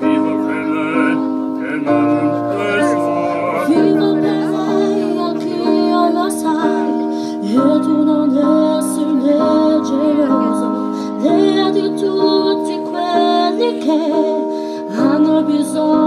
Vivo per lei che non. Vivo per lo sai, e tu non sei geloso, di tutti quelli che hanno bisogno.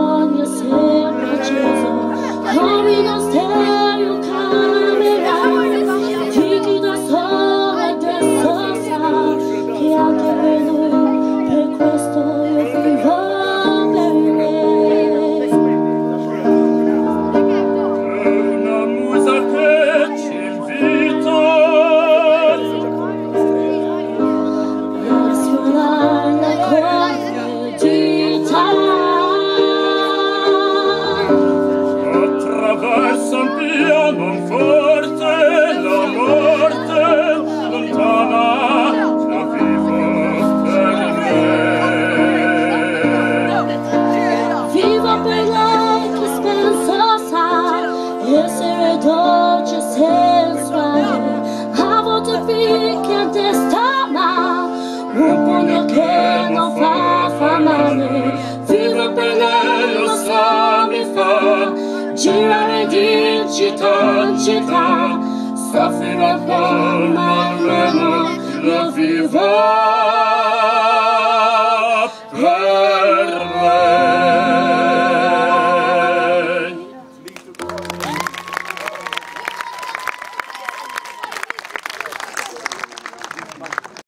Gira città, città, s'affina palma, rema, la viva, per me.